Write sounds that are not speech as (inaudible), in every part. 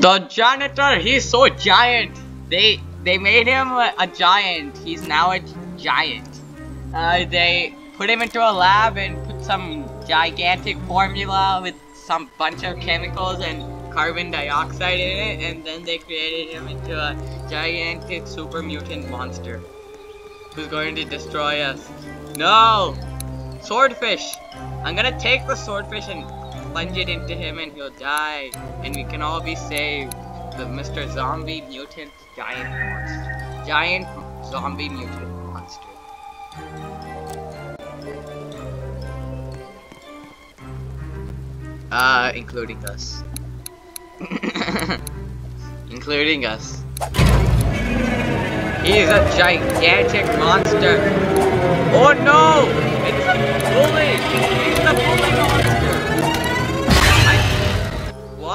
The janitor, he's so giant. They they made him a, giant. He's now a giant. Uh, they put him into a lab and put some gigantic formula with some bunch of chemicals and carbon dioxide in it, and then they created him into a gigantic super mutant monster who's going to destroy us. No! Swordfish! I'm gonna take the swordfish and plunge it into him and he'll die. And we can all be saved. The Mr. Zombie Mutant Giant Monster. Giant Zombie Mutant Monster. Uh, including us. (coughs) including us. He's a gigantic monster. Oh no! It's a bully!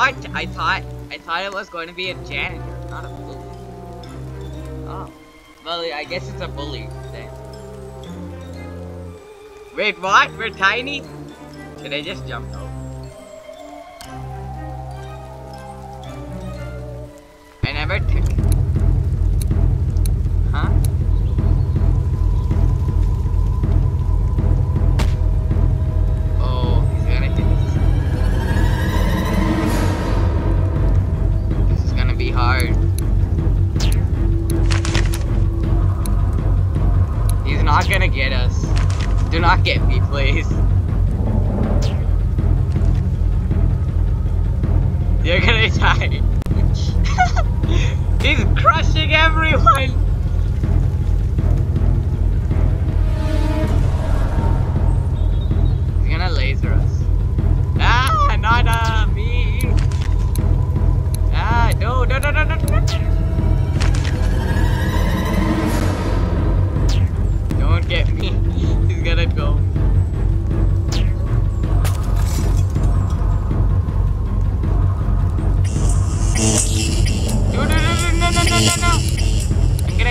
I. I thought I thought it was going to be a janitor, not a bully. Oh. Well, I guess it's a bully thing. Wait, what? We're tiny? Should I just jump out? Gonna get us. Do not get me, please.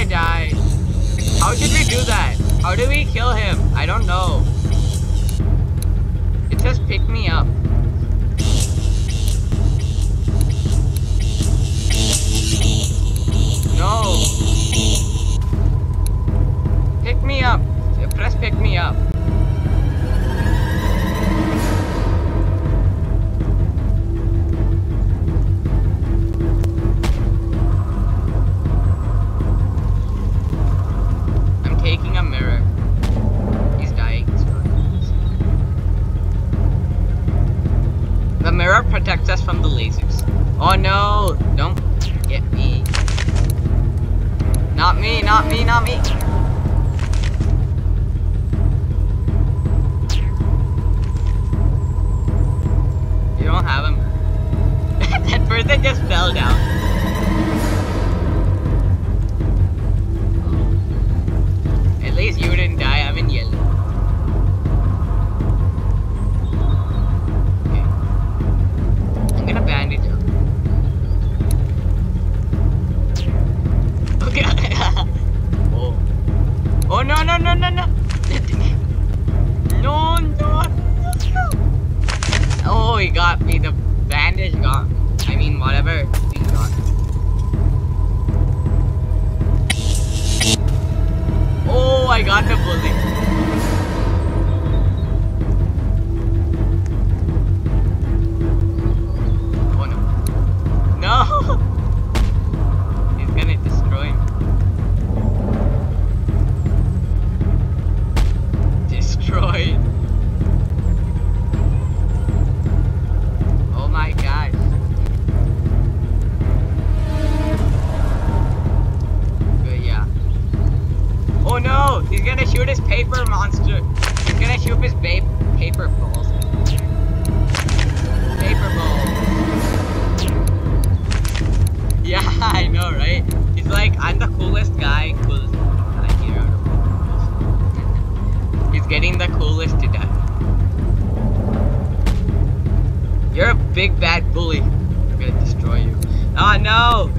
Die. How should we do that? How do we kill him? I don't know. It says pick me up. No. Pick me up. Press pick me up. Oh no! Don't get me. Not me, not me, not me. You don't have him. (laughs) that person just fell down. Oh no no no no no! No no! Oh, he got me. The bandage got. I mean, whatever Destroyed. Oh my gosh. Good, yeah. Oh no! He's gonna shoot his paper monster. He's gonna shoot his paper balls. Paper balls. (laughs) Yeah, I know, right? He's like, I'm the. Coolest guy He's getting the coolest to death. You're a big bad bully. I'm gonna destroy you. Oh no!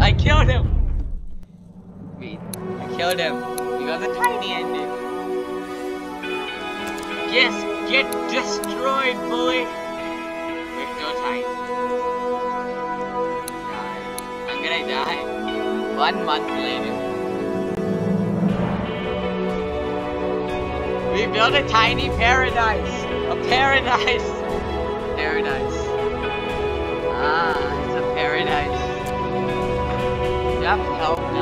I killed him! Wait, I killed him. You got the tiny ending. Yes, get destroyed, bully! There's no time. I'm gonna die. One month later. We built a tiny paradise! A paradise! (laughs) Paradise. Ah it's a